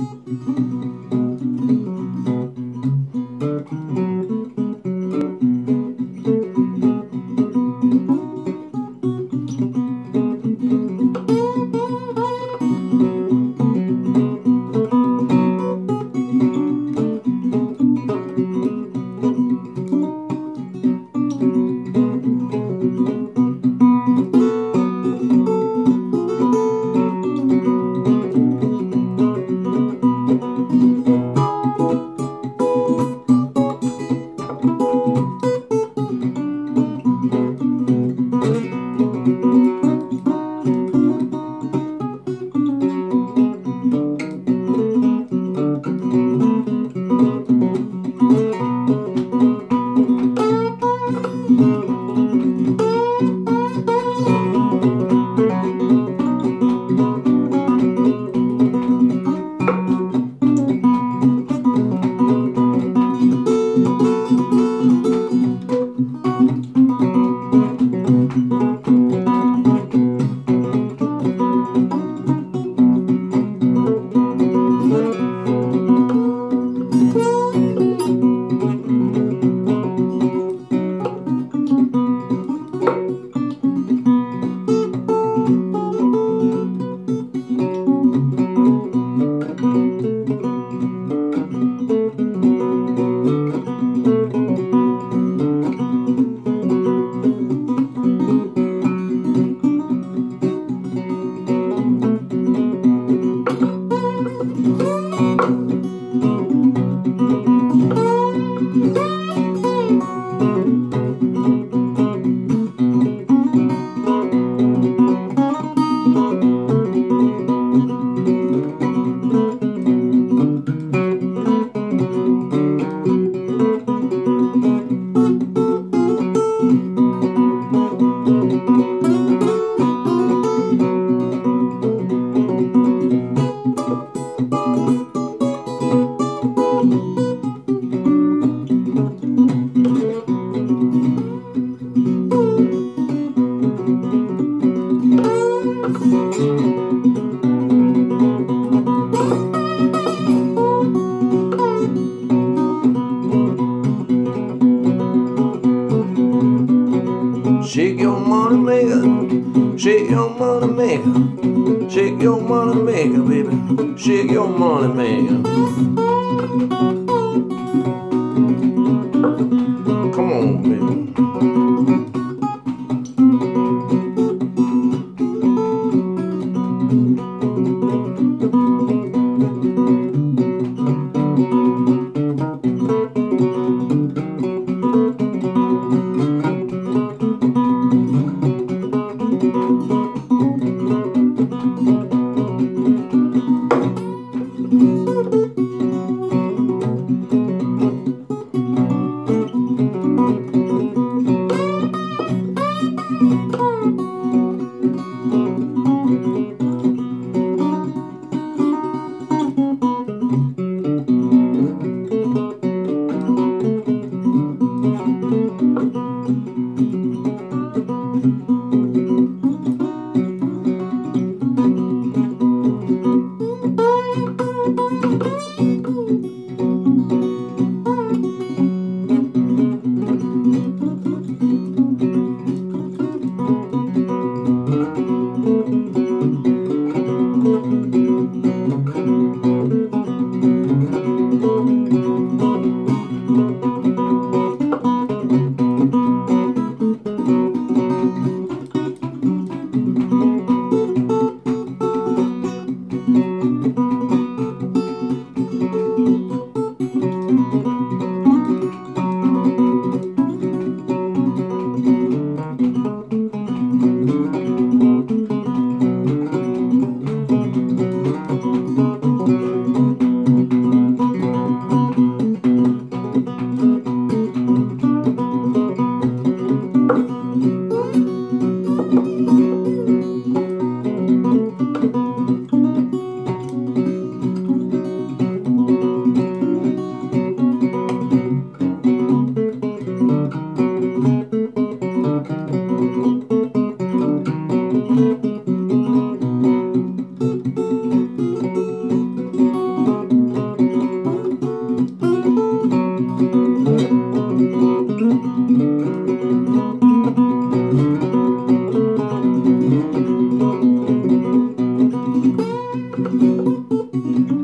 Música Shake your money maker, shake your money maker, shake your money maker, baby, shake your money maker. Maker.